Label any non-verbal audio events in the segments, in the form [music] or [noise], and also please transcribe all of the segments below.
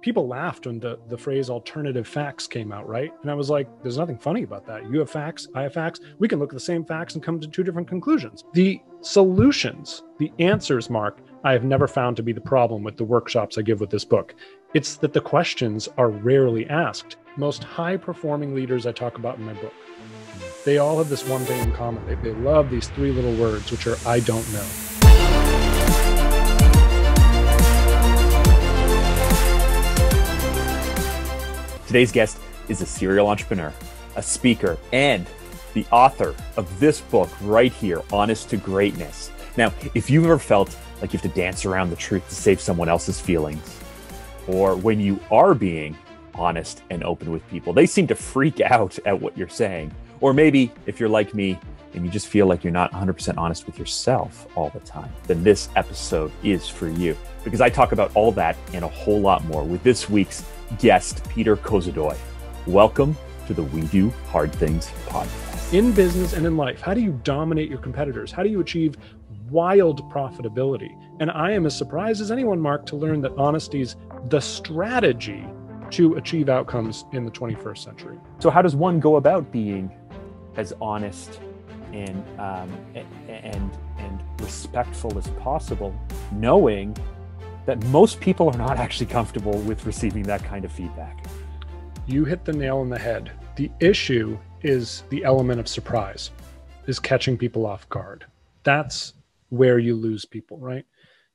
people laughed when the, the phrase alternative facts came out, right? And I was like, there's nothing funny about that. You have facts, I have facts. We can look at the same facts and come to two different conclusions. The solutions, the answers, Mark, I have never found to be the problem with the workshops I give with this book. It's that the questions are rarely asked. Most high performing leaders I talk about in my book, they all have this one thing in common. They, they love these three little words, which are I don't know. Today's guest is a serial entrepreneur, a speaker, and the author of this book right here, Honest to Greatness. Now, if you've ever felt like you have to dance around the truth to save someone else's feelings, or when you are being honest and open with people, they seem to freak out at what you're saying. Or maybe if you're like me and you just feel like you're not 100% honest with yourself all the time, then this episode is for you. Because I talk about all that and a whole lot more with this week's guest, Peter Kozodoy. Welcome to the We Do Hard Things podcast. In business and in life, how do you dominate your competitors? How do you achieve wild profitability? And I am as surprised as anyone, Mark, to learn that honesty is the strategy to achieve outcomes in the 21st century. So, how does one go about being as honest and um, and and respectful as possible, knowing that most people are not actually comfortable with receiving that kind of feedback. You hit the nail on the head. The issue is the element of surprise, is catching people off guard. That's where you lose people, right?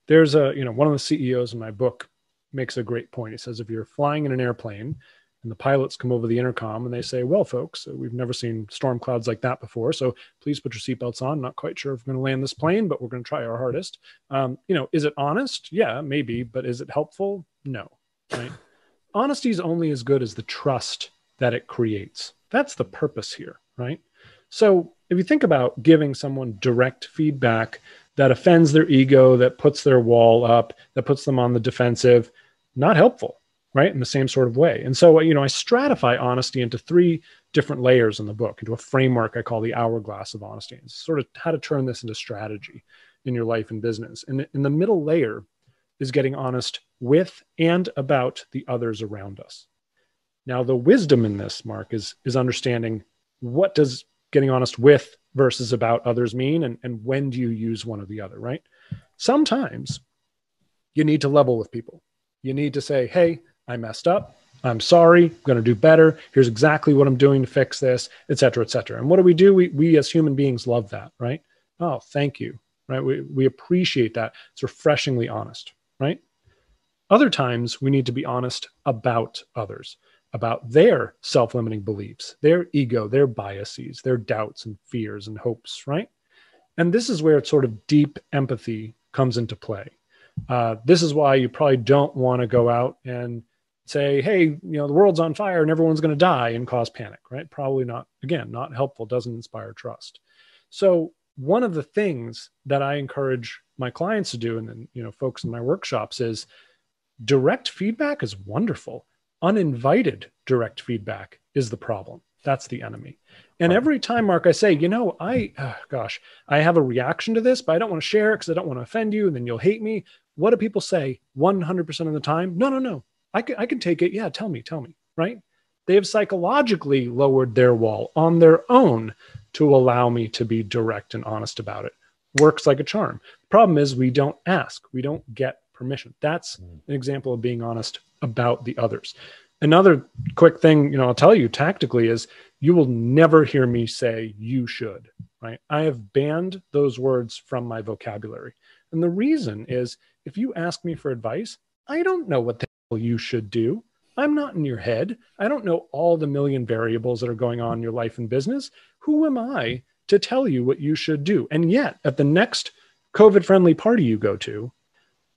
There's a, you know, one of the CEOs in my book makes a great point. He says if you're flying in an airplane and the pilots come over the intercom and they say, Well, folks, we've never seen storm clouds like that before. So please put your seatbelts on. Not quite sure if we're going to land this plane, but we're going to try our hardest. Um, you know, is it honest? Yeah, maybe. But is it helpful? No. Right. [laughs] Honesty is only as good as the trust that it creates. That's the purpose here. Right. So if you think about giving someone direct feedback that offends their ego, that puts their wall up, that puts them on the defensive, not helpful right? In the same sort of way. And so you know i stratify honesty into three different layers in the book into a framework i call the hourglass of honesty. It's sort of how to turn this into strategy in your life and business. And in the middle layer is getting honest with and about the others around us. Now the wisdom in this mark is is understanding what does getting honest with versus about others mean and, and when do you use one or the other right? Sometimes you need to level with people. You need to say hey I messed up. I'm sorry. I'm going to do better. Here's exactly what I'm doing to fix this, et cetera, et cetera. And what do we do? We, we as human beings love that, right? Oh, thank you, right? We, we appreciate that. It's refreshingly honest, right? Other times we need to be honest about others, about their self limiting beliefs, their ego, their biases, their doubts and fears and hopes, right? And this is where sort of deep empathy comes into play. Uh, this is why you probably don't want to go out and say, hey, you know, the world's on fire and everyone's going to die and cause panic, right? Probably not, again, not helpful, doesn't inspire trust. So, one of the things that I encourage my clients to do and then, you know, folks in my workshops is direct feedback is wonderful. Uninvited direct feedback is the problem. That's the enemy. And every time, Mark, I say, you know, I, oh, gosh, I have a reaction to this, but I don't want to share it because I don't want to offend you and then you'll hate me. What do people say 100% of the time? No, no, no. I can, I can take it. Yeah, tell me, tell me, right? They have psychologically lowered their wall on their own to allow me to be direct and honest about it. Works like a charm. Problem is we don't ask, we don't get permission. That's an example of being honest about the others. Another quick thing, you know, I'll tell you tactically is you will never hear me say you should, right? I have banned those words from my vocabulary. And the reason is if you ask me for advice, I don't know what you should do. I'm not in your head. I don't know all the million variables that are going on in your life and business. Who am I to tell you what you should do? And yet, at the next COVID friendly party you go to,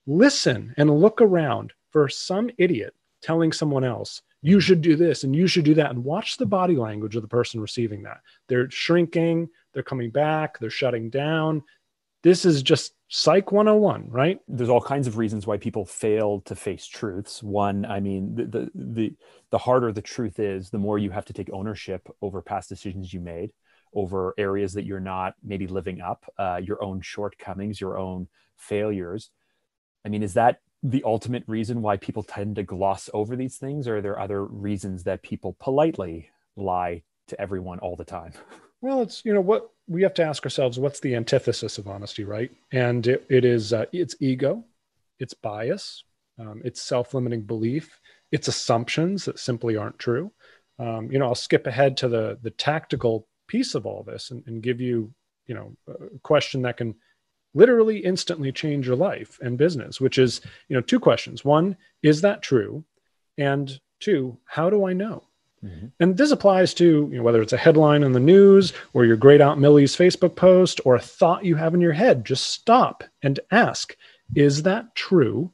listen and look around for some idiot telling someone else, you should do this and you should do that. And watch the body language of the person receiving that. They're shrinking, they're coming back, they're shutting down. This is just psych 101 right? There's all kinds of reasons why people fail to face truths. One i mean the, the the the, harder the truth is the more you have to take ownership over past decisions you made over areas that you're not maybe living up uh, your own shortcomings your own failures. I mean is that the ultimate reason why people tend to gloss over these things or are there other reasons that people politely lie to everyone all the time [laughs] well it's you know what we have to ask ourselves what's the antithesis of honesty right? And it, it is uh, it's ego it's bias um, it's self-limiting belief it's assumptions that simply aren't true. Um, you know i'll skip ahead to the the tactical piece of all this and, and give you you know a question that can literally instantly change your life and business which is you know two questions. One is that true? And two how do i know mm-hmm. and this applies to you know, whether it's a headline in the news or your great aunt millie's facebook post or a thought you have in your head just stop and ask is that true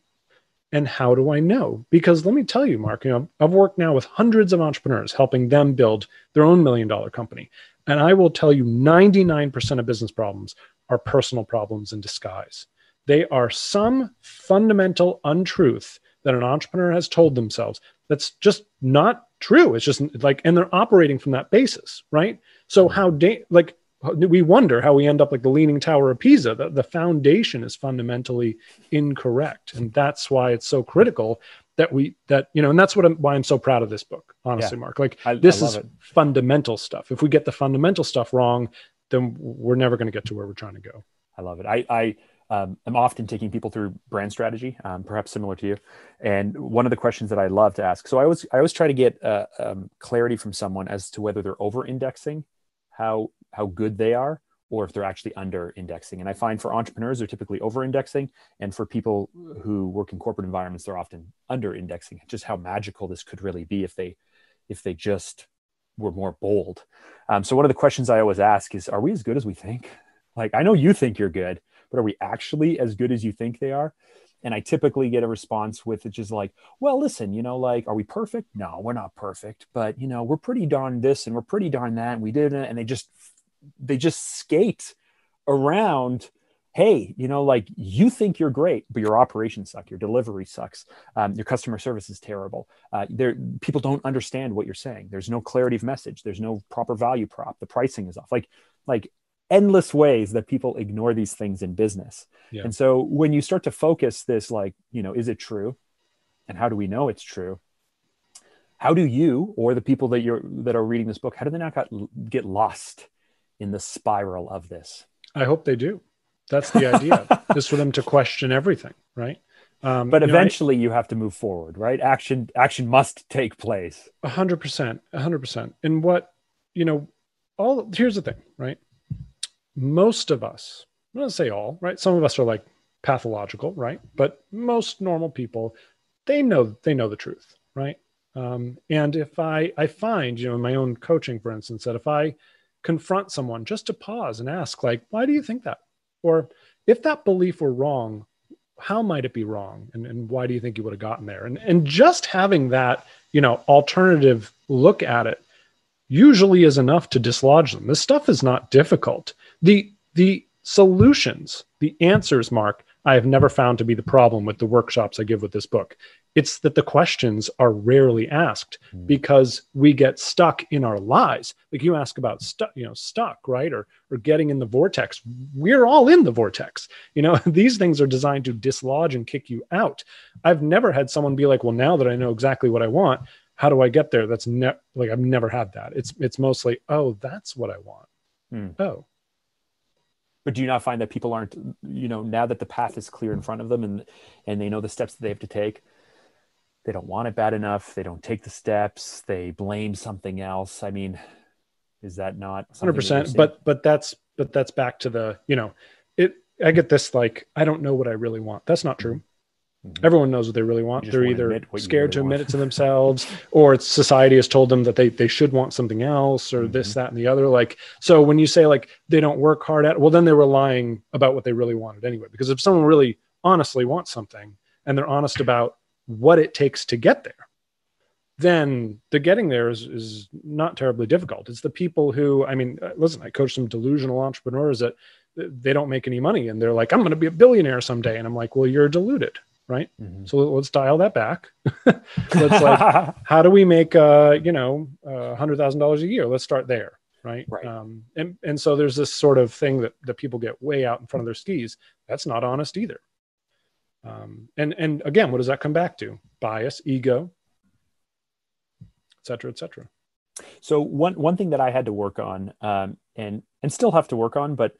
and how do i know because let me tell you mark you know i've worked now with hundreds of entrepreneurs helping them build their own million dollar company and i will tell you 99% of business problems are personal problems in disguise. They are some fundamental untruth that an entrepreneur has told themselves that's just not true. It's just like, and they're operating from that basis, right? So, mm-hmm. how, da- like, we wonder how we end up like the Leaning Tower of Pisa. The, the foundation is fundamentally incorrect. And that's why it's so critical that we that you know and that's what I'm, why i'm so proud of this book honestly yeah. mark like I, this I is it. fundamental stuff if we get the fundamental stuff wrong then we're never going to get to where we're trying to go. I love it. I, I um, am often taking people through brand strategy, um, perhaps similar to you. And one of the questions that I love to ask, so I always I always try to get uh, um, clarity from someone as to whether they're over indexing, how how good they are, or if they're actually under indexing. And I find for entrepreneurs, they're typically over indexing, and for people who work in corporate environments, they're often under indexing. Just how magical this could really be if they if they just were more bold. Um, so one of the questions I always ask is, are we as good as we think? Like, I know you think you're good, but are we actually as good as you think they are? And I typically get a response with it just like, well, listen, you know, like, are we perfect? No, we're not perfect, but you know, we're pretty darn this and we're pretty darn that. And we did it. And they just, they just skate around hey, you know, like you think you're great, but your operations suck, your delivery sucks, um, your customer service is terrible. Uh, there, people don't understand what you're saying. There's no clarity of message. There's no proper value prop. The pricing is off. Like, like endless ways that people ignore these things in business. Yeah. And so when you start to focus this, like, you know, is it true, and how do we know it's true? How do you or the people that you're that are reading this book, how do they not got, get lost in the spiral of this? I hope they do. That's the idea, [laughs] is for them to question everything, right? Um, but eventually, you, know, I, you, have to move forward, right? Action, action must take place. A hundred percent, a hundred percent. And what you know, all here's the thing, right? Most of us, I'm not say all, right? Some of us are like pathological, right? But most normal people, they know they know the truth, right? Um, and if I I find, you know, in my own coaching, for instance, that if I confront someone just to pause and ask, like, why do you think that? Or if that belief were wrong, how might it be wrong? And, and why do you think you would have gotten there? And, and just having that, you know, alternative look at it usually is enough to dislodge them. This stuff is not difficult. The, the solutions, the answers, Mark, I have never found to be the problem with the workshops I give with this book. It's that the questions are rarely asked mm. because we get stuck in our lies. Like you ask about stuck, you know, stuck, right? Or or getting in the vortex. We're all in the vortex. You know, [laughs] these things are designed to dislodge and kick you out. I've never had someone be like, "Well, now that I know exactly what I want, how do I get there?" That's ne- like I've never had that. It's it's mostly, "Oh, that's what I want." Mm. Oh, but do you not find that people aren't you know now that the path is clear in front of them and and they know the steps that they have to take they don't want it bad enough they don't take the steps they blame something else i mean is that not 100% but but that's but that's back to the you know it i get this like i don't know what i really want that's not true. Everyone knows what they really want they're either scared really to admit it to themselves [laughs] or it's society has told them that they they should want something else or mm-hmm. this that and the other like so when you say like they don't work hard at well then they were lying about what they really wanted anyway because if someone really honestly wants something and they're honest about what it takes to get there, then the getting there is, is not terribly difficult. It's the people who, I mean, uh, listen, I coach some delusional entrepreneurs that they don't make any money and they're like, I'm going to be a billionaire someday. And I'm like, well, you're deluded. Right. Mm-hmm. So let's dial that back. [laughs] let's like, [laughs] how do we make, uh, you know, a hundred thousand dollars a year? Let's start there. Right. Right. Um, and, and so there's this sort of thing that, that people get way out in front of their skis. That's not honest either. Um, and and again, what does that come back to? Bias, ego, et cetera, et cetera. So one one thing that I had to work on, um, and and still have to work on, but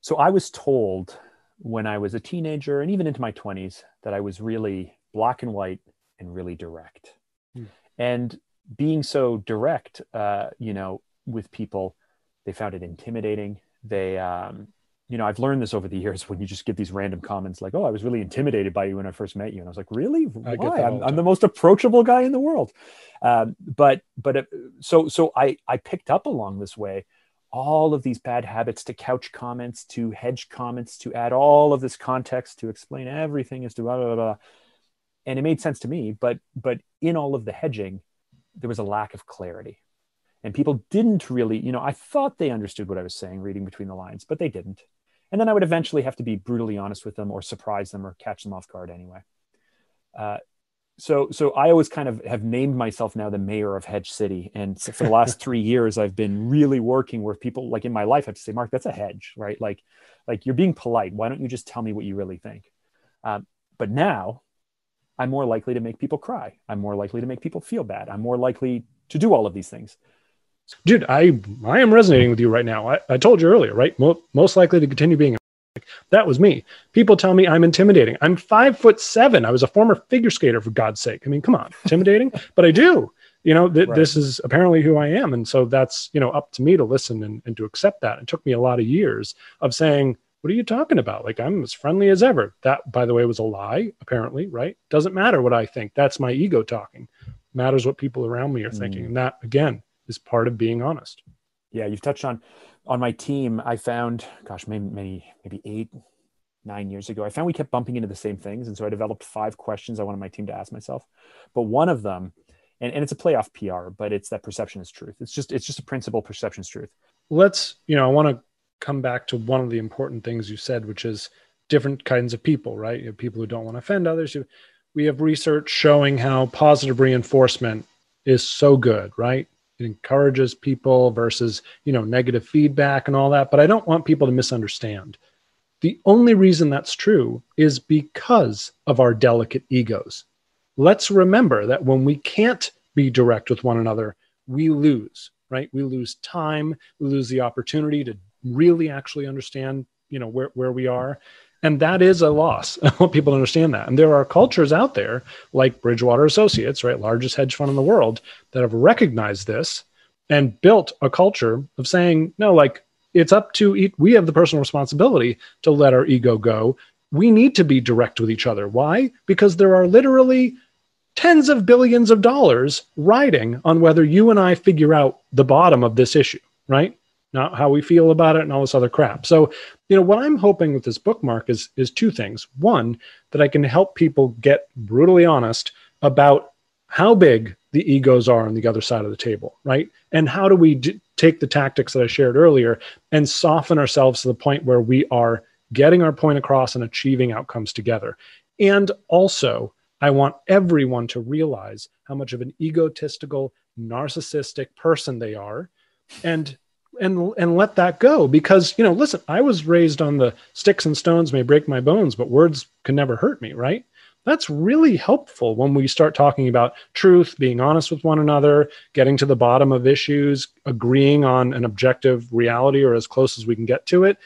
so I was told when I was a teenager and even into my twenties that I was really black and white and really direct, hmm. and being so direct, uh, you know, with people, they found it intimidating. They um, you know, I've learned this over the years when you just get these random comments like, "Oh, I was really intimidated by you when I first met you," and I was like, "Really? Why? I'm, I'm, the most approachable guy in the world." Um, but but it, so so I I picked up along this way all of these bad habits to couch comments, to hedge comments, to add all of this context, to explain everything as to blah blah blah, and it made sense to me. But but in all of the hedging, there was a lack of clarity. And people didn't really, you know, I thought they understood what I was saying reading between the lines, but they didn't and then I would eventually have to be brutally honest with them or surprise them or catch them off guard anyway. Uh, so, so I always kind of have named myself now the mayor of Hedge City, and so for the last [laughs] three years, I've been really working with people like in my life. I have to say, Mark, that's a hedge, right? Like, like you're being polite. Why don't you just tell me what you really think? Um, but now, I'm more likely to make people cry. I'm more likely to make people feel bad. I'm more likely to do all of these things dude, I I am resonating with you right now. I, I told you earlier, right? Mo- most likely to continue being that was me. People tell me I'm intimidating. I'm five foot seven. I was a former figure skater, for God's sake. I mean, come on, intimidating, [laughs] but I do. You know, th- right. this is apparently who I am, and so that's you know up to me to listen and, and to accept that. It took me a lot of years of saying, "What are you talking about? Like I'm as friendly as ever." That, by the way, was a lie. Apparently, right? Doesn't matter what I think. That's my ego talking. Matters what people around me are thinking, mm. and that again is part of being honest. Yeah, you've touched on on my team. I found, gosh, maybe maybe maybe eight, nine years ago, I found we kept bumping into the same things, and so I developed five questions I wanted my team to ask myself. But one of them, and, and it's a playoff PR, but it's that perception is truth. It's just it's just a principle. Perception is truth. Let's you know I want to come back to one of the important things you said, which is different kinds of people, right? You have people who don't want to offend others. We have research showing how positive reinforcement is so good, right? It encourages people versus you know negative feedback and all that but i don't want people to misunderstand. The only reason that's true is because of our delicate egos. Let's remember that when we can't be direct with one another we lose right? We lose time we lose the opportunity to really actually understand you know where, where we are and that is a loss. [laughs] I want people to understand that. And there are cultures out there like Bridgewater Associates, right, largest hedge fund in the world, that have recognized this and built a culture of saying, no, like it's up to we have the personal responsibility to let our ego go. We need to be direct with each other. Why? Because there are literally tens of billions of dollars riding on whether you and I figure out the bottom of this issue, right? Not how we feel about it and all this other crap. So, you know, what I'm hoping with this book Mark is is two things. One, that I can help people get brutally honest about how big the egos are on the other side of the table, right? And how do we d- take the tactics that I shared earlier and soften ourselves to the point where we are getting our point across and achieving outcomes together. And also, I want everyone to realize how much of an egotistical, narcissistic person they are and and and let that go. Because you know listen i was raised on the sticks and stones may break my bones but words can never hurt me right? That's really helpful when we start talking about truth being honest with one another getting to the bottom of issues agreeing on an objective reality or as close as we can get to it.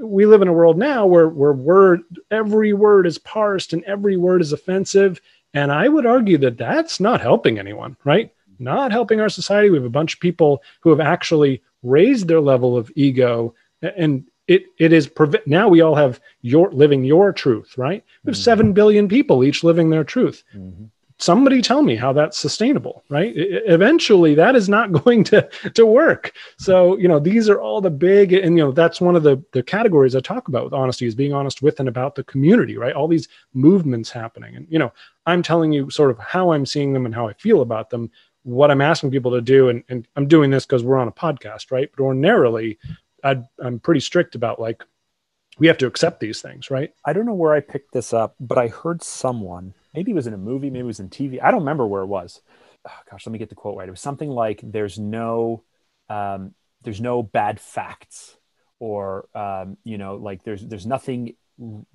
We live in a world now where where word every word is parsed and every word is offensive and i would argue that that's not helping anyone right? Not helping our society. We have a bunch of people who have actually raised their level of ego and it it is now we all have your living your truth right? We have mm-hmm. 7 billion people each living their truth. Mm-hmm. somebody tell me how that's sustainable right? It, eventually that is not [laughs] going to to work. So you know these are all the big and you know that's one of the the categories i talk about with honesty is being honest with and about the community right? All these movements happening. And you know i'm telling you sort of how i'm seeing them and how i feel about them what I'm asking people to do, and, and I'm doing this because we're on a podcast, right? But ordinarily, i am pretty strict about like we have to accept these things, right? I don't know where I picked this up, but I heard someone, maybe it was in a movie, maybe it was in TV. I don't remember where it was. Oh, gosh, let me get the quote right. It was something like, "There's no, um, there's no bad facts, or um, you know, like there's there's nothing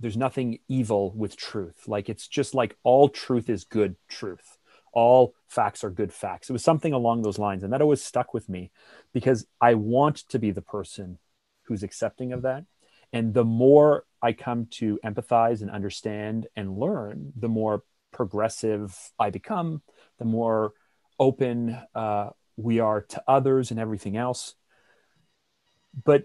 there's nothing evil with truth. Like it's just like all truth is good truth. All facts are good facts. It was something along those lines. And that always stuck with me because I want to be the person who's accepting of that. And the more I come to empathize and understand and learn, the more progressive I become, the more open uh, we are to others and everything else. But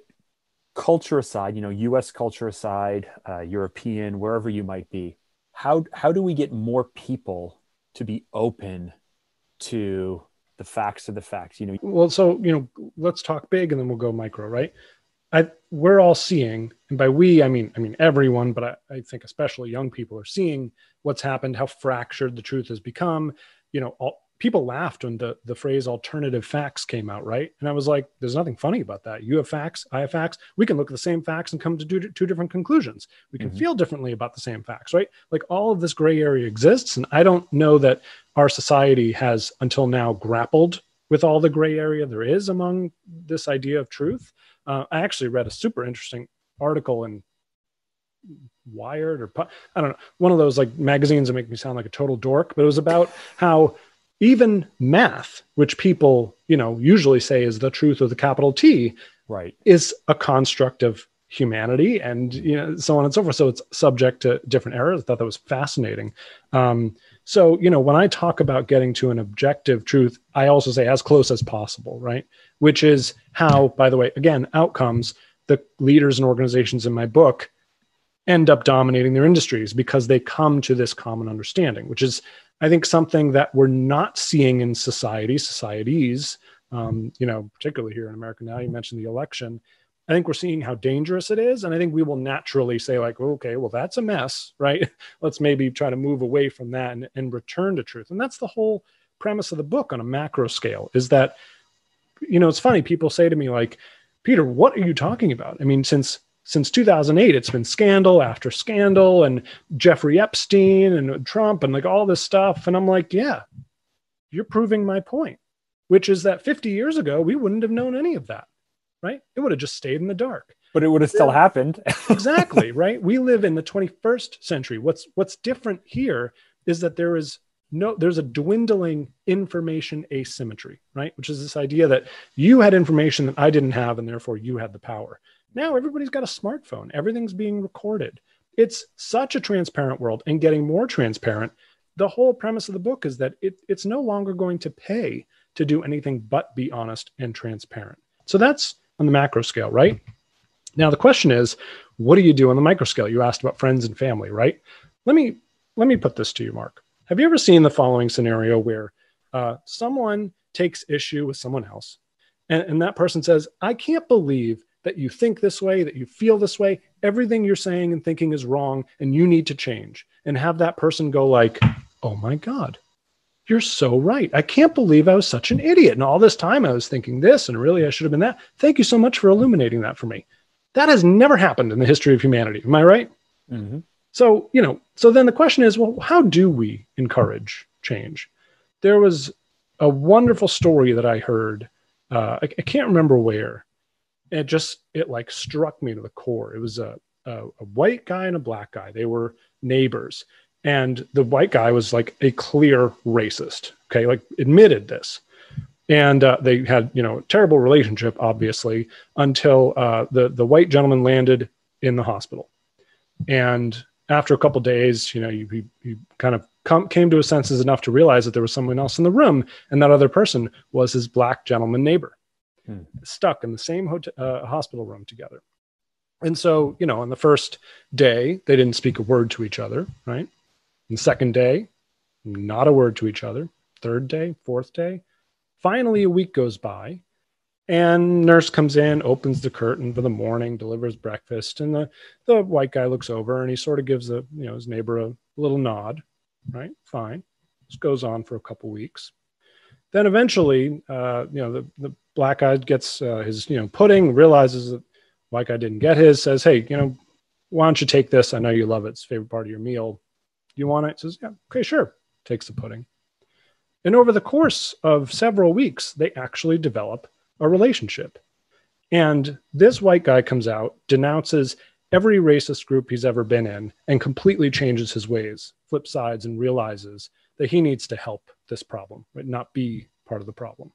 culture aside, you know, U.S. culture aside, uh, European, wherever you might be, how how do we get more people to be open to the facts of the facts? You know, well, so you know, let's talk big, and then we'll go micro, right? I we're all seeing, and by we I mean I mean everyone, but I, I think especially young people are seeing what's happened, how fractured the truth has become. You know, all, people laughed when the, the phrase alternative facts came out, right? And I was like, there's nothing funny about that. You have facts, I have facts. We can look at the same facts and come to two, two different conclusions. We can mm-hmm. feel differently about the same facts, right? Like all of this gray area exists. And I don't know that our society has until now grappled with all the gray area there is among this idea of truth. Uh, I actually read a super interesting article in Wired or I don't know, one of those like magazines that make me sound like a total dork, but it was about how even math, which people, you know, usually say is the truth of the capital T, right, is a construct of humanity and you know so on and so forth. So it's subject to different errors. I thought that was fascinating. Um, so you know, when I talk about getting to an objective truth, I also say as close as possible, right? Which is how, by the way, again, outcomes. The leaders and organizations in my book end up dominating their industries because they come to this common understanding, which is I think something that we're not seeing in society, societies, um, you know, particularly here in America now, you mentioned the election. I think we're seeing how dangerous it is. And I think we will naturally say, like, okay, well, that's a mess, [laughs] right? Let's maybe try to move away from that and, and return to truth. And that's the whole premise of the book on a macro scale is that, you know, it's funny. People say to me, like, Peter, what are you talking about? I mean, since since 2008 it's been scandal after scandal and jeffrey epstein and trump and like all this stuff. And i'm like yeah you're proving my point which is that 50 years ago we wouldn't have known any of that right? It would have just stayed in the dark. But it would have still happened. [laughs] Exactly right? We live in the 21st century. What's what's different here is that there is no there's a dwindling information asymmetry right? Which is this idea that you had information that i didn't have and therefore you had the power now everybody's got a smartphone, everything's being recorded. It's such a transparent world and getting more transparent. The whole premise of the book is that it, it's no longer going to pay to do anything but be honest and transparent. So that's on the macro scale, right? Now the question is, what do you do on the micro scale? You asked about friends and family, right? Let me let me put this to you, Mark. Have you ever seen the following scenario where uh, someone takes issue with someone else, and, and that person says, "I can't believe that you think this way, that you feel this way. Everything you're saying and thinking is wrong and you need to change. And have that person go like, "Oh my god. You're so right. I can't believe I was such an idiot. And all this time I was thinking this and really I should have been that. Thank you so much for illuminating that for me." That has never happened in the history of humanity. Am I right? Mm-hmm. So, you know, so then the question is, well, how do we encourage change? There was a wonderful story that I heard. Uh, I, I can't remember where, it just it like struck me to the core. It was a, a, a white guy and a black guy. They were neighbors. And the white guy was like a clear racist okay? Like admitted this. And uh, they had you know a terrible relationship obviously until uh, the the white gentleman landed in the hospital. And after a couple days you know he, he, he kind of come, came to his senses enough to realize that there was someone else in the room and that other person was his black gentleman neighbor hmm. stuck in the same hotel, uh, hospital room together. And so, you know, on the first day, they didn't speak a word to each other, right? And second day, not a word to each other. Third day, fourth day. Finally, a week goes by, and nurse comes in, opens the curtain for the morning, delivers breakfast, and the, the white guy looks over and he sort of gives the, you know, his neighbor a little nod, right? Fine. This goes on for a couple weeks. Then eventually, uh, you know, the, the black guy gets uh, his, you know, pudding, realizes that white guy didn't get his, says, hey, you know, why don't you take this? I know you love it. It's favorite part of your meal. Do you want it? Says, yeah, okay, sure. Takes the pudding. And over the course of several weeks, they actually develop a relationship. And this white guy comes out, denounces every racist group he's ever been in and completely changes his ways, flips sides, and realizes that he needs to help this problem, right? not be part of the problem.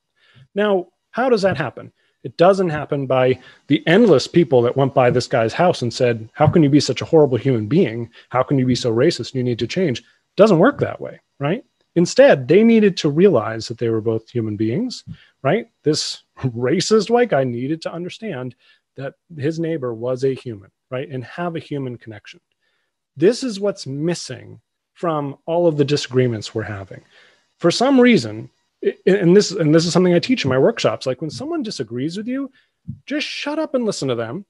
Now, how does that happen? It doesn't happen by the endless people that went by this guy's house and said, How can you be such a horrible human being? How can you be so racist? You need to change. It doesn't work that way, right? Instead, they needed to realize that they were both human beings, right? This [laughs] racist white guy needed to understand that his neighbor was a human, right? And have a human connection. This is what's missing from all of the disagreements we're having. For some reason, and this and this is something I teach in my workshops. Like when someone disagrees with you, just shut up and listen to them,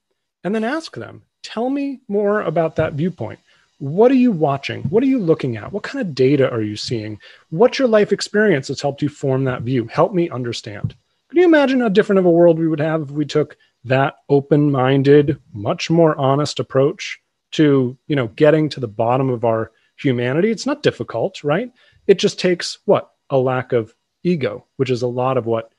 and then ask them, "Tell me more about that viewpoint. What are you watching? What are you looking at? What kind of data are you seeing? What's your life experience that's helped you form that view? Help me understand." Can you imagine how different of a world we would have if we took that open-minded, much more honest approach to, you know, getting to the bottom of our humanity? It's not difficult, right? It just takes what? A lack of ego, which is a lot of what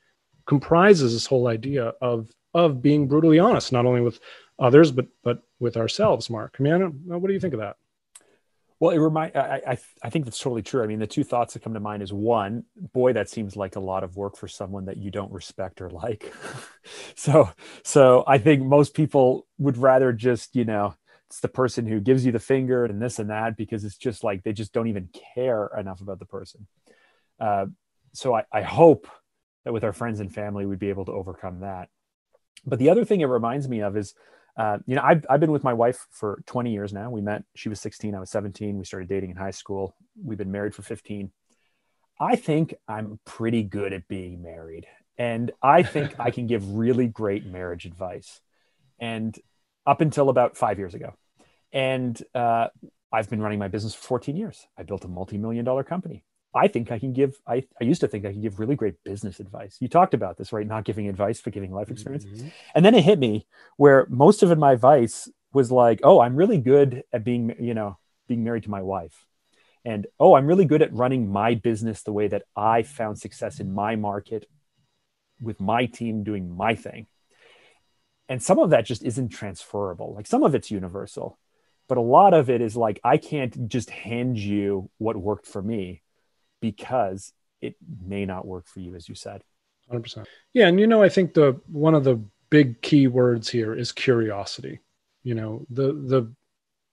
comprises this whole idea of of being brutally honest, not only with others but but with ourselves. Mark, I mean, what do you think of that? Well, it remind I, I I think that's totally true. I mean, the two thoughts that come to mind is one, boy, that seems like a lot of work for someone that you don't respect or like. [laughs] so so I think most people would rather just you know it's the person who gives you the finger and this and that because it's just like they just don't even care enough about the person. Uh, so I, I hope that with our friends and family we'd be able to overcome that. But the other thing it reminds me of is uh, you know I've, I've been with my wife for 20 years now. We met she was 16 i was 17 we started dating in high school. We've been married for 15 i think i'm pretty good at being married and i think [laughs] i can give really great marriage advice. And up until about five years ago and uh, i've been running my business for 14 years i built a multi-million dollar company I think I can give, I, I used to think I could give really great business advice. You talked about this, right? Not giving advice, but giving life experience. Mm-hmm. And then it hit me where most of my advice was like, oh, I'm really good at being, you know, being married to my wife. And oh, I'm really good at running my business the way that I found success in my market with my team doing my thing. And some of that just isn't transferable. Like some of it's universal, but a lot of it is like, I can't just hand you what worked for me because it may not work for you, as you said. 100%. Yeah. And, you know, I think the one of the big key words here is curiosity. You know, the, the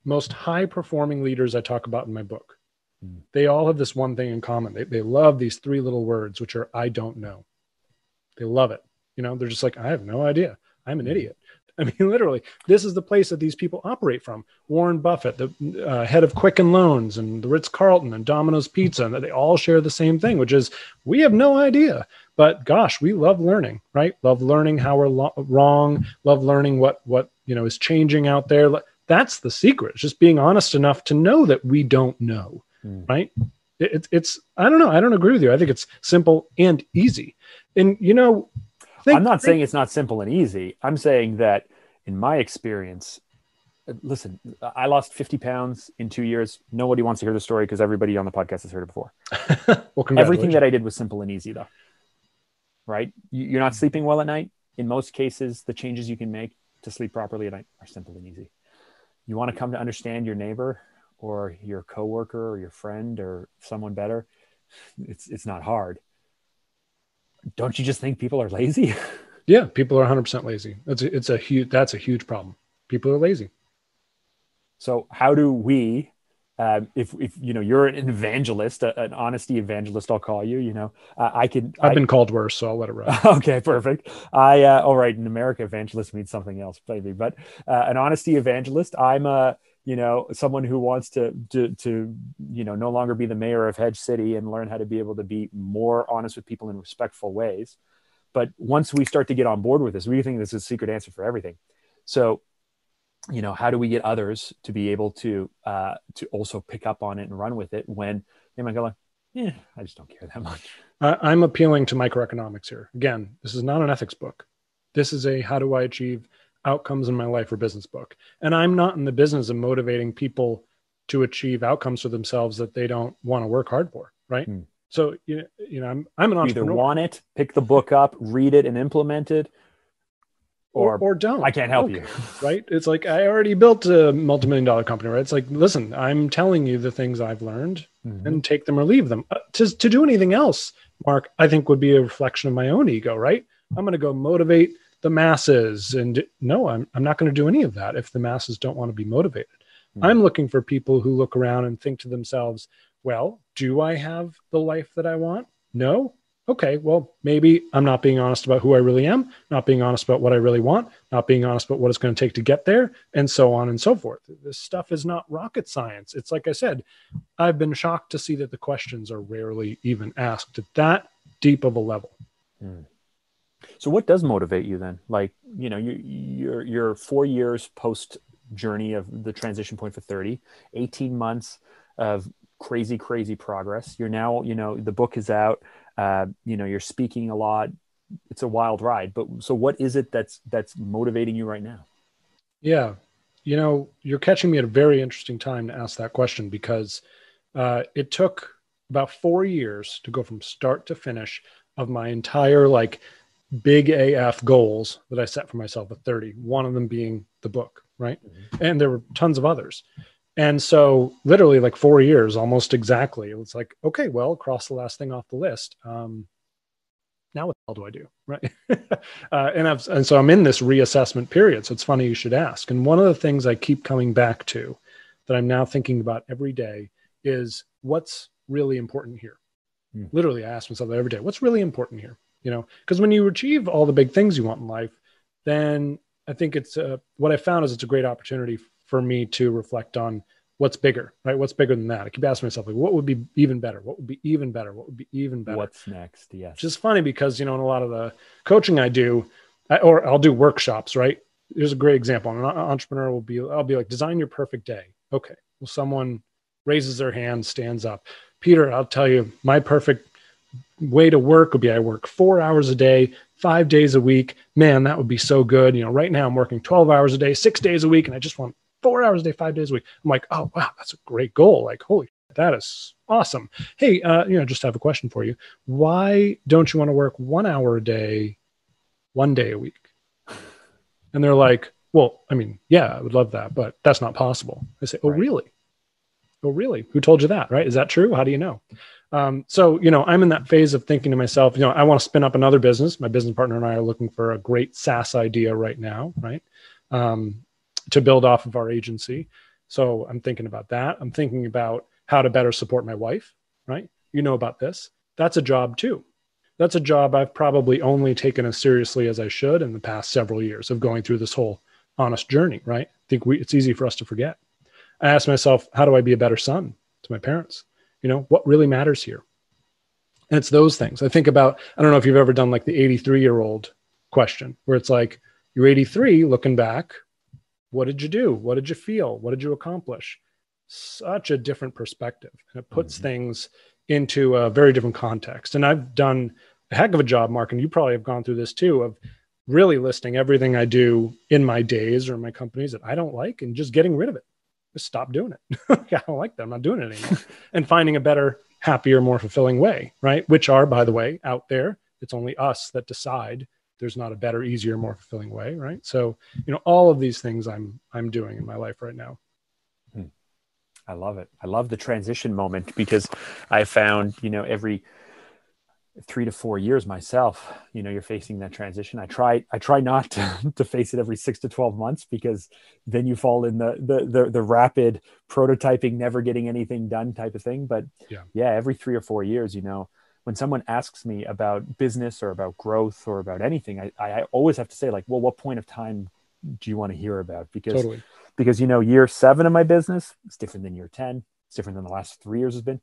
most high performing leaders I talk about in my book, mm. they all have this one thing in common. They, they love these three little words, which are, I don't know. They love it. You know, they're just like, I have no idea. I'm an hmm. idiot. I mean, [laughs] literally, this is the place that these people operate from. Warren Buffett, the uh, head of Quicken Loans, and the Ritz Carlton, and Domino's Pizza, and they all share the same thing, which is we have no idea. But gosh, we love learning, right? Love learning how we're lo- wrong. Love learning what what you know is changing out there. That's the secret. It's just being honest enough to know that we don't know, mm. right? It, it's I don't know. I don't agree with you. I think it's simple and easy. And you know, think, I'm not think, saying it's not simple and easy. I'm saying that in my experience, uh, listen, I lost 50 pounds in two years. Nobody wants to hear the story because everybody on the podcast has heard it before. [laughs] well, Everything that I did was simple and easy, though. Right? You're not sleeping well at night. In most cases, the changes you can make to sleep properly at night are simple and easy. You want to come to understand your neighbor or your coworker or your friend or someone better. It's it's not hard don't you just think people are lazy? [laughs] yeah, people are 100% lazy. It's a, it's a huge that's a huge problem. People are lazy. So how do we uh, if, if you know you're an evangelist, an honesty evangelist, I'll call you. You know, uh, I could. I've I, been called worse, so I'll let it run. [laughs] okay, perfect. I uh, all right. In America, evangelist means something else, maybe, but uh, an honesty evangelist. I'm a you know someone who wants to, to to you know no longer be the mayor of hedge city and learn how to be able to be more honest with people in respectful ways. But once we start to get on board with this we think this is a secret answer for everything. So you know how do we get others to be able to uh to also pick up on it and run with it when they might go like yeah i just don't care that much. I'm appealing to microeconomics here. Again this is not an ethics book. This is a how do i achieve outcomes in my life or business book. And I'm not in the business of motivating people to achieve outcomes for themselves that they don't want to work hard for, right? Hmm. So you know, you know, I'm I'm an entrepreneur. Either want it, pick the book up, read it, and implement it, or, or, don't. I can't help okay, you. [laughs] right? It's like I already built a multi-million dollar company, right? It's like, listen, I'm telling you the things I've learned mm-hmm. and take them or leave them. Uh, to, to do anything else, Mark, I think would be a reflection of my own ego, right? I'm going to go motivate the masses. And no, I'm, I'm not going to do any of that if the masses don't want to be motivated. Mm-hmm. I'm looking for people who look around and think to themselves, well, do I have the life that I want? No okay, well, maybe I'm not being honest about who I really am, not being honest about what I really want, not being honest about what it's going to take to get there, and so on and so forth. This stuff is not rocket science. It's like I said, I've been shocked to see that the questions are rarely even asked at that deep of a level. Hmm. So, what does motivate you then? Like, you know, you, you're, you're four years post journey of the transition point for 30, 18 months of crazy, crazy progress. You're now, you know, the book is out uh, you know you're speaking a lot it's a wild ride but so what is it that's that's motivating you right now yeah you know you're catching me at a very interesting time to ask that question because uh, it took about four years to go from start to finish of my entire like big af goals that i set for myself at 30 one of them being the book right mm-hmm. and there were tons of others and so, literally, like four years, almost exactly. it was like, okay, well, cross the last thing off the list. Um, now, what the hell do I do? Right. [laughs] uh, and I've, and so I'm in this reassessment period. So it's funny you should ask. And one of the things I keep coming back to that I'm now thinking about every day is what's really important here. Mm. Literally, I ask myself that every day. What's really important here? You know, because when you achieve all the big things you want in life, then I think it's uh, what I found is it's a great opportunity for me to reflect on what's bigger, right? What's bigger than that? I keep asking myself, like, what would be even better? What would be even better? What would be even better? What's next? Yes. Just funny because, you know, in a lot of the coaching I do, I, or I'll do workshops, right? Here's a great example. An entrepreneur will be, I'll be like, design your perfect day. Okay. Well, someone raises their hand, stands up. Peter, I'll tell you, my perfect way to work would be I work four hours a day, five days a week. Man, that would be so good. You know, right now I'm working 12 hours a day, six days a week, and I just want four hours a day, five days a week. I'm like, oh wow, that's a great goal. Like, holy, that is awesome. Hey, uh, you know, just have a question for you. Why don't you want to work one hour a day, one day a week? And they're like, well, I mean, yeah, I would love that, but that's not possible. I say, oh, right. really? Oh, really? Who told you that? Right? Is that true? How do you know? Um, so, you know, I'm in that phase of thinking to myself, you know, I want to spin up another business. My business partner and I are looking for a great SaaS idea right now, right? Um, to build off of our agency. So I'm thinking about that. I'm thinking about how to better support my wife, right? You know about this. That's a job too. That's a job I've probably only taken as seriously as I should in the past several years of going through this whole honest journey, right? I think we, it's easy for us to forget. I ask myself, how do I be a better son to my parents? You know, what really matters here? And it's those things. I think about, I don't know if you've ever done like the 83 year old question where it's like, you're 83 looking back, what did you do? What did you feel? What did you accomplish? Such a different perspective. And it puts mm-hmm. things into a very different context. And I've done a heck of a job, Mark, and you probably have gone through this too, of really listing everything I do in my days or my companies that I don't like and just getting rid of it. Just stop doing it. [laughs] I don't like that. I'm not doing it anymore. [laughs] and finding a better, happier, more fulfilling way, right? Which are, by the way, out there. It's only us that decide there's not a better easier more fulfilling way right so you know all of these things i'm i'm doing in my life right now hmm. i love it i love the transition moment because i found you know every three to four years myself you know you're facing that transition i try i try not to, [laughs] to face it every six to 12 months because then you fall in the, the the the rapid prototyping never getting anything done type of thing but yeah yeah every three or four years you know when someone asks me about business or about growth or about anything, I, I always have to say like, well, what point of time do you want to hear about? Because, totally. because, you know, year seven of my business is different than year 10. It's different than the last three years has been.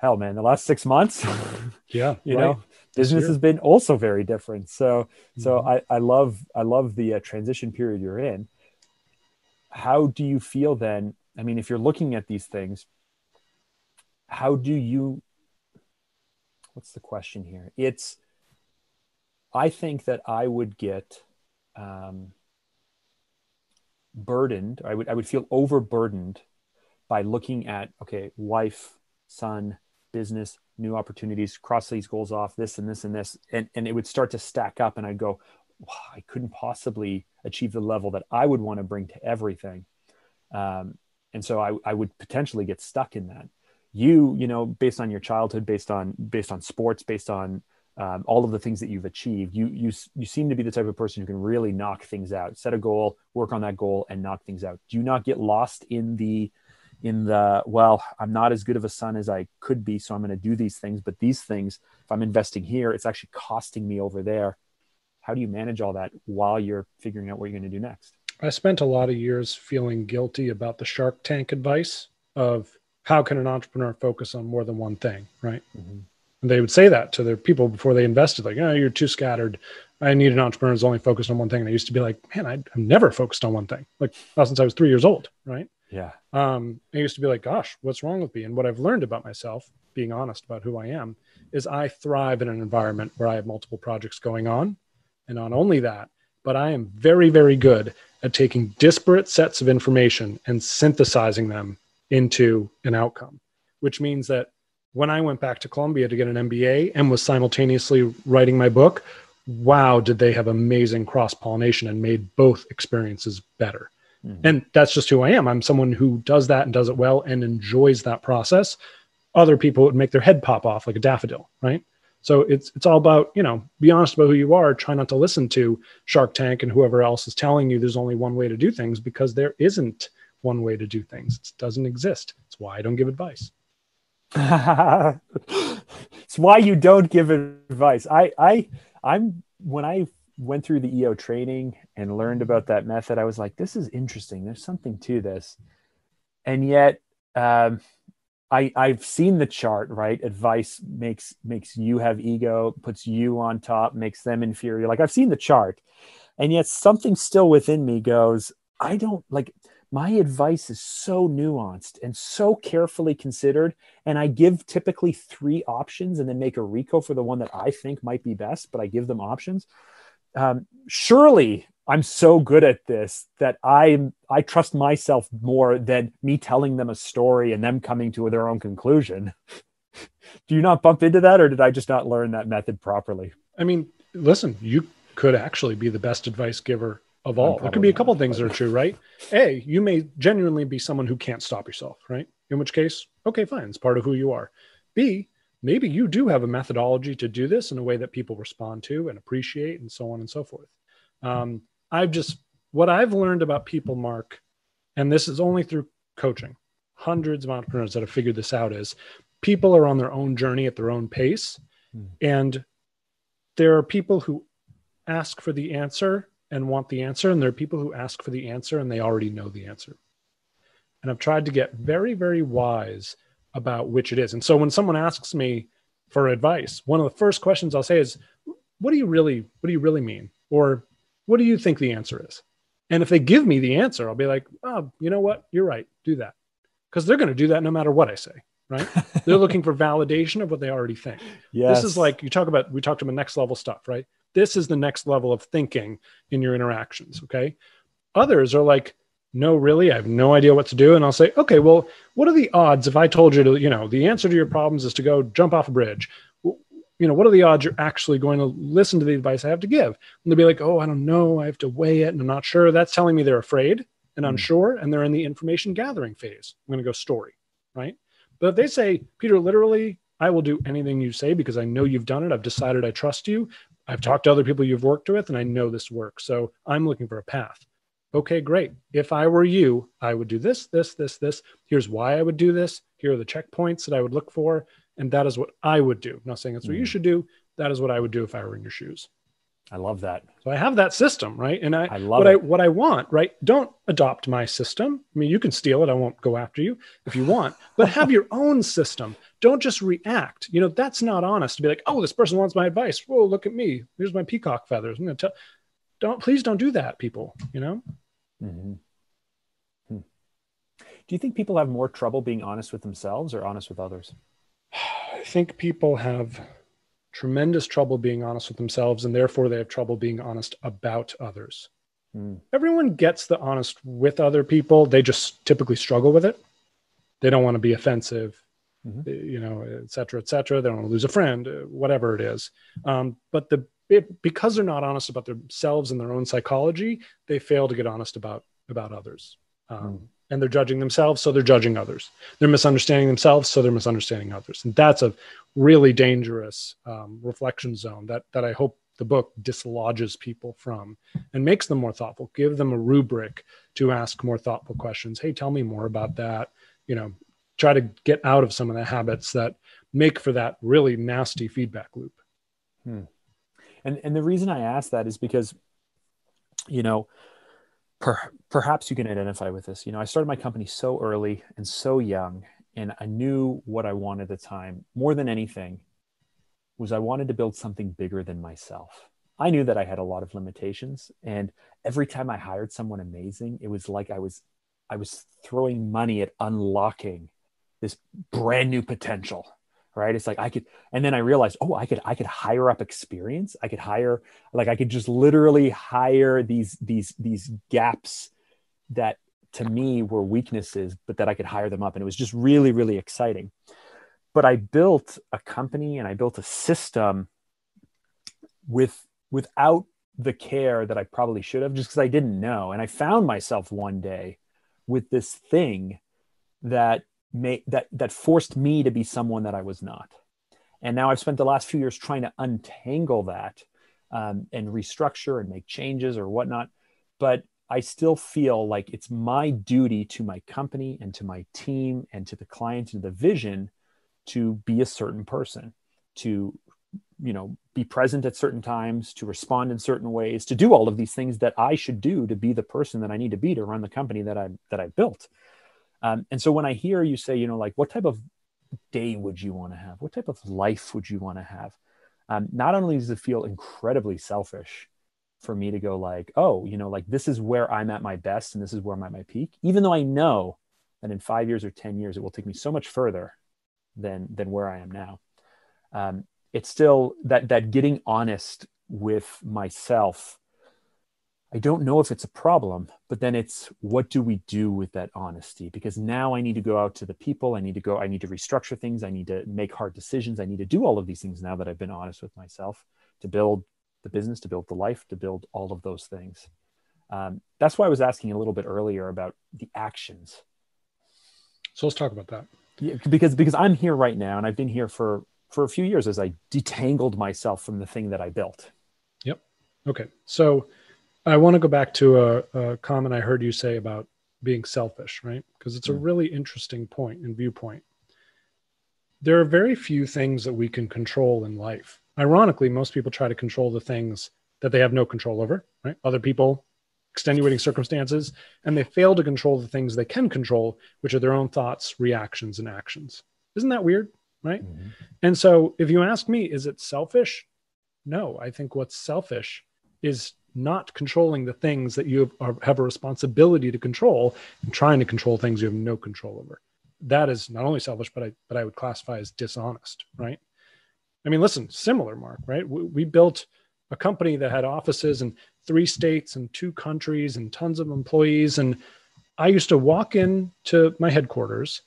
Hell, man, the last six months, [laughs] yeah, you right. know, business has been also very different. So, mm-hmm. so I, I love, I love the uh, transition period you're in. How do you feel then? I mean, if you're looking at these things, how do you what's the question here? It's, I think that I would get um, burdened. I would I would feel overburdened by looking at okay, wife, son, business, new opportunities, cross these goals off, this and this and this, and and it would start to stack up, and I'd go, I couldn't possibly achieve the level that I would want to bring to everything. Um, and so I, I would potentially get stuck in that. You, you know, based on your childhood, based on based on sports, based on um, all of the things that you've achieved, you you you seem to be the type of person who can really knock things out, set a goal, work on that goal, and knock things out. Do you not get lost in the in the well i'm not as good of a son as i could be so i'm going to do these things but these things if i'm investing here it's actually costing me over there. How do you manage all that while you're figuring out what you're going to do next? I spent a lot of years feeling guilty about the shark tank advice of how can an entrepreneur focus on more than one thing right? Mm-hmm. and they would say that to their people before they invested like oh you're too scattered. I need an entrepreneur who's only focused on one thing. And i used to be like man I, i'm never focused on one thing. Like not since i was three years old right yeah. Um, I used to be like, gosh, what's wrong with me? And what I've learned about myself, being honest about who I am, is I thrive in an environment where I have multiple projects going on. And not only that, but I am very, very good at taking disparate sets of information and synthesizing them into an outcome, which means that when I went back to Columbia to get an MBA and was simultaneously writing my book, wow, did they have amazing cross pollination and made both experiences better. Mm-hmm. And that's just who I am. I'm someone who does that and does it well and enjoys that process. Other people would make their head pop off like a daffodil, right? So it's it's all about, you know, be honest about who you are, try not to listen to Shark Tank and whoever else is telling you there's only one way to do things because there isn't one way to do things. It doesn't exist. It's why I don't give advice. [laughs] it's why you don't give advice. I I I'm when I went through the EO training and learned about that method, I was like, this is interesting. There's something to this. And yet, um, I, I've seen the chart, right? Advice makes makes you have ego, puts you on top, makes them inferior. Like I've seen the chart, and yet something still within me goes, I don't like my advice is so nuanced and so carefully considered. And I give typically three options and then make a reco for the one that I think might be best, but I give them options um, surely I'm so good at this that I I trust myself more than me telling them a story and them coming to their own conclusion. [laughs] Do you not bump into that, or did I just not learn that method properly? I mean, listen, you could actually be the best advice giver of all. There could be a couple not, things but... that are true, right? A, you may genuinely be someone who can't stop yourself, right? In which case, okay, fine, it's part of who you are. B, maybe you do have a methodology to do this in a way that people respond to and appreciate and so on and so forth um, i've just what i've learned about people mark and this is only through coaching hundreds of entrepreneurs that have figured this out is people are on their own journey at their own pace mm. and there are people who ask for the answer and want the answer and there are people who ask for the answer and they already know the answer and i've tried to get very very wise about which it is. And so when someone asks me for advice, one of the first questions I'll say is, what do you really, what do you really mean? Or what do you think the answer is? And if they give me the answer, I'll be like, oh, you know what? You're right. Do that. Because they're going to do that no matter what I say. Right. [laughs] they're looking for validation of what they already think. Yes. This is like you talk about, we talked about next level stuff, right? This is the next level of thinking in your interactions. Okay. Others are like, no, really, I have no idea what to do. And I'll say, okay, well, what are the odds if I told you to, you know, the answer to your problems is to go jump off a bridge? You know, what are the odds you're actually going to listen to the advice I have to give? And they'll be like, oh, I don't know. I have to weigh it and I'm not sure. That's telling me they're afraid and hmm. unsure and they're in the information gathering phase. I'm going to go story, right? But if they say, Peter, literally, I will do anything you say because I know you've done it. I've decided I trust you. I've talked to other people you've worked with and I know this works. So I'm looking for a path okay, great. If I were you, I would do this, this, this, this. Here's why I would do this. Here are the checkpoints that I would look for. And that is what I would do. I'm not saying that's what mm. you should do. That is what I would do if I were in your shoes. I love that. So I have that system, right? And I, I love what it. I what I want, right? Don't adopt my system. I mean, you can steal it. I won't go after you if you want, [laughs] but have your own system. Don't just react. You know, that's not honest to be like, oh, this person wants my advice. Whoa, look at me. Here's my peacock feathers. I'm gonna tell don't please don't do that people you know mm-hmm. hmm. do you think people have more trouble being honest with themselves or honest with others i think people have tremendous trouble being honest with themselves and therefore they have trouble being honest about others mm. everyone gets the honest with other people they just typically struggle with it they don't want to be offensive mm-hmm. you know, et cetera, et cetera. They don't want to lose a friend, uh, whatever it is. Um, but the it, because they're not honest about themselves and their own psychology, they fail to get honest about about others. Um, mm. And they're judging themselves, so they're judging others. They're misunderstanding themselves, so they're misunderstanding others. And that's a really dangerous um, reflection zone that that I hope the book dislodges people from and makes them more thoughtful. Give them a rubric to ask more thoughtful questions. Hey, tell me more about that. You know, try to get out of some of the habits that make for that really nasty feedback loop. Hmm. And and the reason I ask that is because, you know, per, perhaps you can identify with this. You know, I started my company so early and so young, and I knew what I wanted at the time more than anything. Was I wanted to build something bigger than myself. I knew that I had a lot of limitations, and every time I hired someone amazing, it was like I was I was throwing money at unlocking this brand new potential right? It's like i could and then i realized oh i could i could hire up experience. I could hire like i could just literally hire these these these gaps that to me were weaknesses but that i could hire them up. And it was just really really exciting. But i built a company and i built a system with without the care that i probably should have just because i didn't know. And i found myself one day with this thing that may, that that forced me to be someone that I was not. And now I've spent the last few years trying to untangle that um, and restructure and make changes or whatnot. But I still feel like it's my duty to my company and to my team and to the client and the vision to be a certain person, to you know be present at certain times, to respond in certain ways, to do all of these things that I should do to be the person that I need to be to run the company that I that I built. Um, and so when I hear you say, you know, like, what type of day would you want to have? What type of life would you want to have? Um, not only does it feel incredibly selfish for me to go like, oh, you know, like this is where I'm at my best and this is where I'm at my peak, even though I know that in five years or 10 years, it will take me so much further than, than where I am now. Um, it's still that, that getting honest with myself I don't know if it's a problem, but then it's what do we do with that honesty? Because now I need to go out to the people. I need to go, I need to restructure things. I need to make hard decisions. I need to do all of these things now that I've been honest with myself to build the business, to build the life, to build all of those things. Um, that's why I was asking a little bit earlier about the actions. So let's talk about that. Yeah, because because I'm here right now, and I've been here for for a few years as I detangled myself from the thing that I built. Yep. Okay. So I want to go back to a, a, comment I heard you say about being selfish, right? Because it's a hmm. really interesting point and viewpoint. There are very few things that we can control in life. Ironically, most people try to control the things that they have no control over, right? Other people, extenuating circumstances, and they fail to control the things they can control, which are their own thoughts, reactions, and actions. Isn't that weird? Right. Mm-hmm. And so, if you ask me, is it selfish? No, I think what's selfish is not controlling the things that you have a responsibility to control and trying to control things you have no control over. That is not only selfish, but I but I would classify as dishonest, right? I mean, listen, similar, Mark, right? We, we built a company that had offices in three states and two countries and tons of employees. And I used to walk in to my headquarters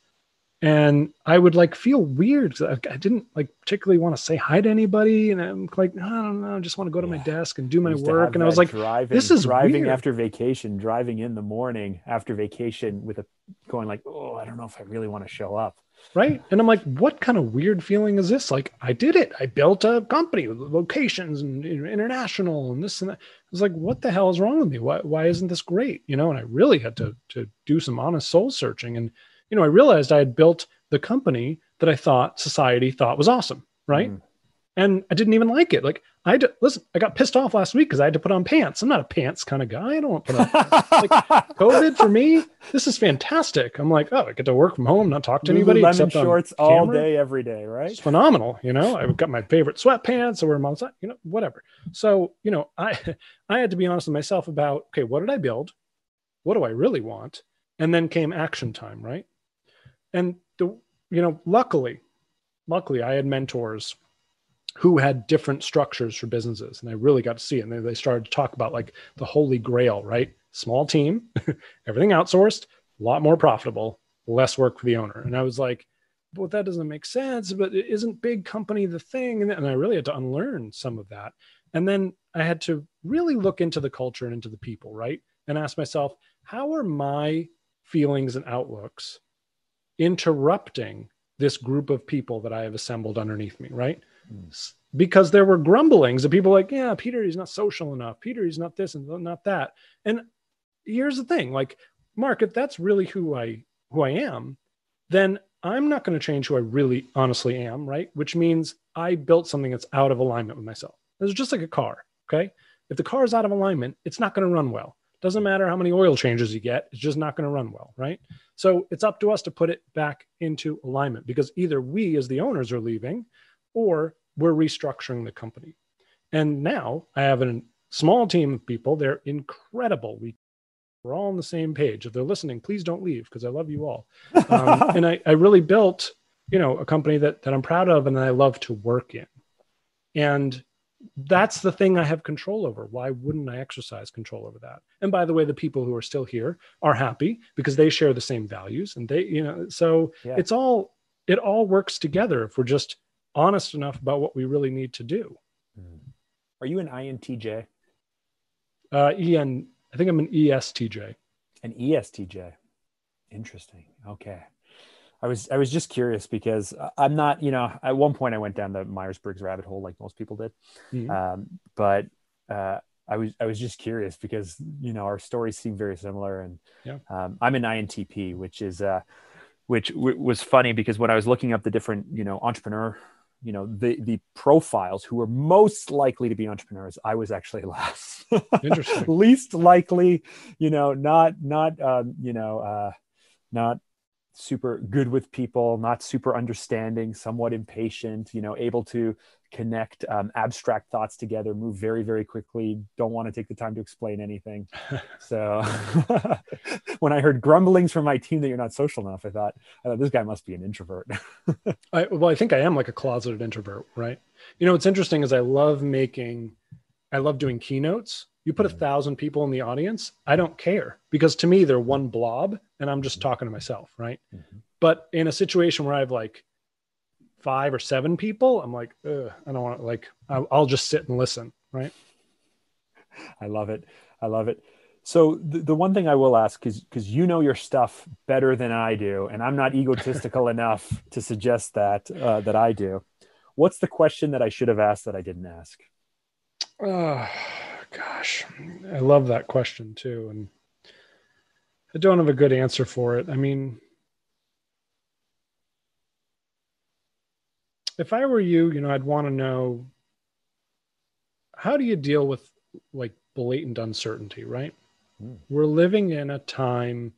and I would like feel weird. I, I didn't like particularly want to say hi to anybody, and I'm like, I don't know, I just want to go to my desk and do my work. And I was like, driving, this is driving weird. after vacation, driving in the morning after vacation with a going like, oh, I don't know if I really want to show up. Right. And I'm like, what kind of weird feeling is this? Like, I did it. I built a company with locations and international and this and that. I was like, what the hell is wrong with me? Why, why isn't this great? You know, and I really had to, to do some honest soul searching. And you know, I realized I had built the company that I thought society thought was awesome, right? Mm. And I didn't even like it. Like I had to listen, I got pissed off last week because I had to put on pants. I'm not a pants kind of guy. I don't want to put on like [laughs] COVID for me. This is fantastic. I'm like, oh, I get to work from home, not talk to anybody. Lemon shorts all day, every day, right? It's phenomenal. You know, I've got my favorite sweatpants. I wear them outside. You know, whatever. So you know, I [laughs] I had to be honest with myself about okay, what did I build? What do I really want? And then came action time, right? And the you know luckily luckily i had mentors who had different structures for businesses and i really got to see it and they, they started to talk about like the holy grail right small team [laughs] everything outsourced a lot more profitable less work for the owner and i was like but that doesn't make sense. But isn't big company the thing? And I really had to unlearn some of that. And then I had to really look into the culture and into the people, right? And ask myself, how are my feelings and outlooks interrupting this group of people that I have assembled underneath me, right? Mm. Because there were grumblings of people like, yeah, Peter, he's not social enough. Peter, he's not this and not that. And here's the thing, like, Mark, if that's really who I who I am, then I'm not going to change who I really honestly am, right? Which means I built something that's out of alignment with myself. It's just like a car, okay? If the car is out of alignment, it's not going to run well. Doesn't matter how many oil changes you get, it's just not going to run well, right? So it's up to us to put it back into alignment because either we as the owners are leaving or we're restructuring the company. And now I have a small team of people. They're incredible. We we're all on the same page. If they're listening, please don't leave because I love you all. Um, [laughs] and I, I really built, you know, a company that that I'm proud of and that I love to work in. And that's the thing I have control over. Why wouldn't I exercise control over that? And by the way, the people who are still here are happy because they share the same values and they, you know, so yeah. it's all it all works together if we're just honest enough about what we really need to do. Are you an INTJ? Uh, EN, I think I'm an ESTJ. An ESTJ. Interesting. Okay. I was I was just curious because I'm not you know at one point I went down the Myers Briggs rabbit hole like most people did, mm-hmm. um, but uh, I was I was just curious because you know our stories seem very similar and yeah. um, I'm an INTP which is uh, which w- was funny because when I was looking up the different you know entrepreneur you know the the profiles who were most likely to be entrepreneurs i was actually [laughs] last interesting least likely you know not not um, you know uh, not super good with people, not super understanding, somewhat impatient, you know, able to connect um, abstract thoughts together, move very, very quickly, don't want to take the time to explain anything. [laughs] so [laughs] when I heard grumblings from my team that you're not social enough, I thought, I thought this guy must be an introvert. [laughs] I, well, I think I am like a closeted introvert, right? You know, what's interesting is I love making, I love doing keynotes you put a thousand people in the audience, I don't care because to me they're one blob and I'm just mm-hmm. talking to myself, right? Mm-hmm. But in a situation where I have like five or seven people, I'm like, I don't want to like, I'll, I'll just sit and listen, right? [laughs] I love it. I love it. So the, the one thing I will ask is because you know your stuff better than I do, and I'm not egotistical [laughs] enough to suggest that uh, that I do. What's the question that I should have asked that I didn't ask? Uh, Gosh, I love that question too. And I don't have a good answer for it. I mean, if I were you, you know, I'd want to know how do you deal with like blatant uncertainty, right? Mm. We're living in a time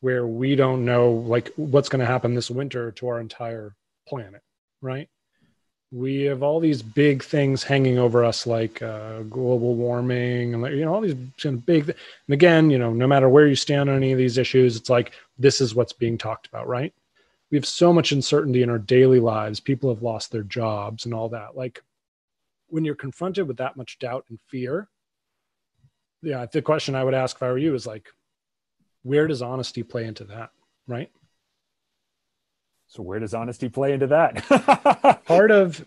where we don't know like what's going to happen this winter to our entire planet, right? We have all these big things hanging over us like uh, global warming and like, you know all these big th- and again you know no matter where you stand on any of these issues it's like this is what's being talked about right? We have so much uncertainty in our daily lives. People have lost their jobs and all that. Like when you're confronted with that much doubt and fear yeah the question i would ask if i were you is like where does honesty play into that right so where does honesty play into that? [laughs] Part of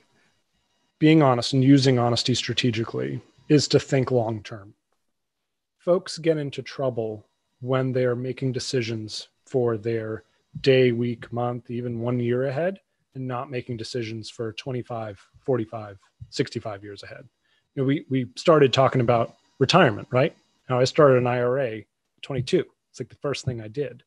being honest and using honesty strategically is to think long term. Folks get into trouble when they're making decisions for their day, week, month, even one year ahead, and not making decisions for 25, 45, 65 years ahead. You know, we, we started talking about retirement, right? Now I started an IRA 22. It's like the first thing I did.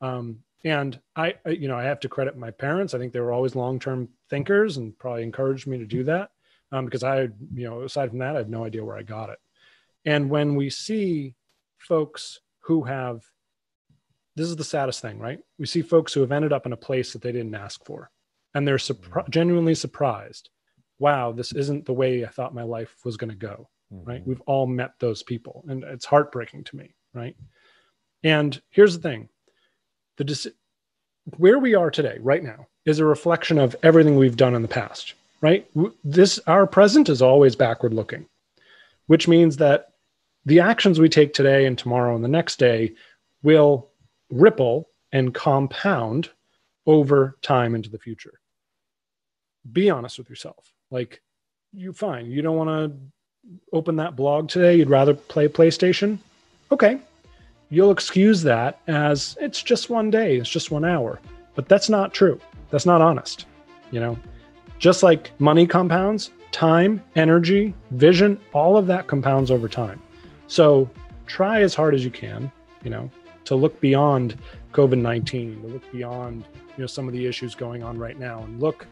Um, and I, you know i have to credit my parents. I think they were always long-term thinkers and probably encouraged me to do that um, because i you know aside from that i have no idea where i got it. And when we see folks who have this is the saddest thing right? We see folks who have ended up in a place that they didn't ask for and they're surpri- mm-hmm. genuinely surprised. Wow this isn't the way i thought my life was going to go mm-hmm. right? We've all met those people and it's heartbreaking to me right? And here's the thing the where we are today, right now, is a reflection of everything we've done in the past. Right? This our present is always backward looking, which means that the actions we take today and tomorrow and the next day will ripple and compound over time into the future. Be honest with yourself. Like, you're fine. You don't want to open that blog today. You'd rather play PlayStation. Okay. You'll excuse that as it's just one day, it's just one hour. But that's not true. That's not honest. You know, just like money compounds, time, energy, vision, all of that compounds over time. So try as hard as you can, you know, to look beyond COVID 19, to look beyond, you know, some of the issues going on right now and look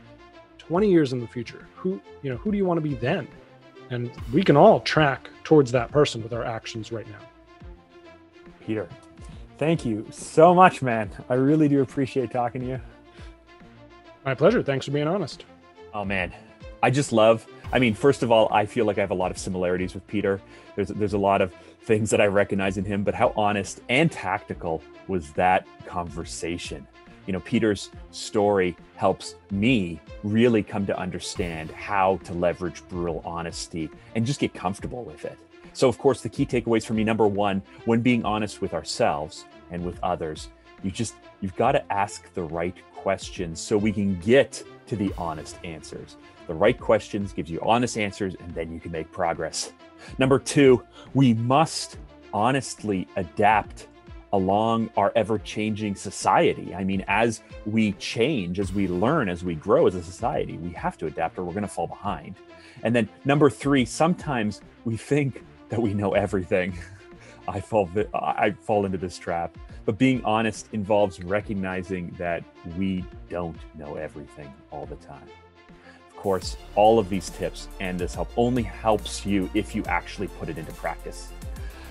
20 years in the future. Who, you know, who do you want to be then? And we can all track towards that person with our actions right now. Peter, thank you so much, man. I really do appreciate talking to you. My pleasure. Thanks for being honest. Oh, man. I just love, I mean, first of all, I feel like I have a lot of similarities with Peter. There's, there's a lot of things that I recognize in him, but how honest and tactical was that conversation? You know, Peter's story helps me really come to understand how to leverage brutal honesty and just get comfortable with it. So, of course, the key takeaways for me number one, when being honest with ourselves and with others, you just, you've got to ask the right questions so we can get to the honest answers. The right questions gives you honest answers, and then you can make progress. Number two, we must honestly adapt along our ever changing society. I mean, as we change, as we learn, as we grow as a society, we have to adapt or we're going to fall behind. And then number three, sometimes we think that we know everything. [laughs] I fall I fall into this trap. But being honest involves recognizing that we don't know everything all the time. Of course, all of these tips and this help only helps you if you actually put it into practice.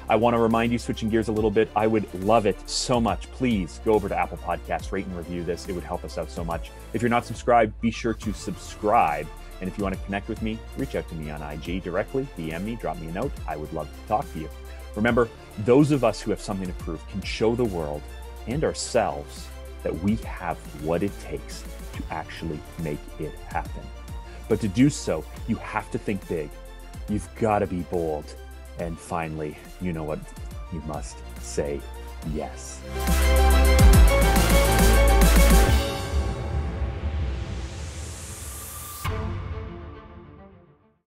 I want to remind you, switching gears a little bit, I would love it so much. Please go over to Apple Podcasts, rate and review this. It would help us out so much. If you're not subscribed, be sure to subscribe. And if you want to connect with me, reach out to me on IG directly, DM me, drop me a note. I would love to talk to you. Remember, those of us who have something to prove can show the world and ourselves that we have what it takes to actually make it happen. But to do so, you have to think big. You've got to be bold. And finally, you know what? You must say yes.